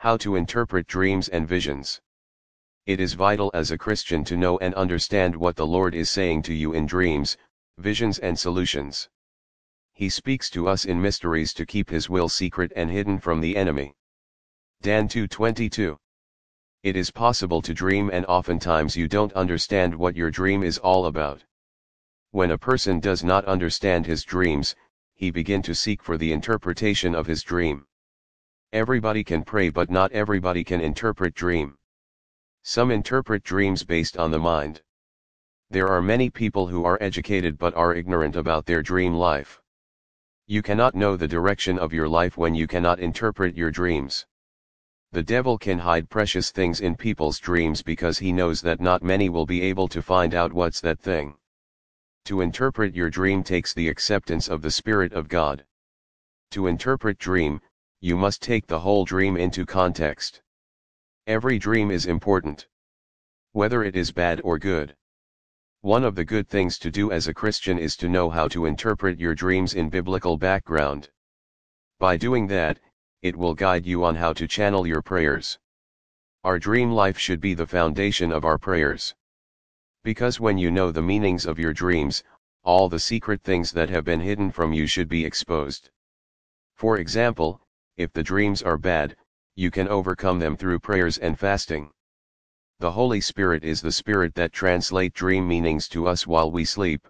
How to interpret dreams and visions. It is vital as a Christian to know and understand what the Lord is saying to you in dreams, visions and solutions. He speaks to us in mysteries to keep his will secret and hidden from the enemy. Dan 2:22 It is possible to dream and oftentimes you don't understand what your dream is all about. When a person does not understand his dreams, he begin to seek for the interpretation of his dream. Everybody can pray but not everybody can interpret dream. Some interpret dreams based on the mind. There are many people who are educated but are ignorant about their dream life. You cannot know the direction of your life when you cannot interpret your dreams. The devil can hide precious things in people's dreams because he knows that not many will be able to find out what's that thing. To interpret your dream takes the acceptance of the Spirit of God. To interpret dream, you must take the whole dream into context. Every dream is important. Whether it is bad or good. One of the good things to do as a Christian is to know how to interpret your dreams in biblical background. By doing that, it will guide you on how to channel your prayers. Our dream life should be the foundation of our prayers. Because when you know the meanings of your dreams, all the secret things that have been hidden from you should be exposed. For example, if the dreams are bad, you can overcome them through prayers and fasting. The Holy Spirit is the Spirit that translate dream meanings to us while we sleep.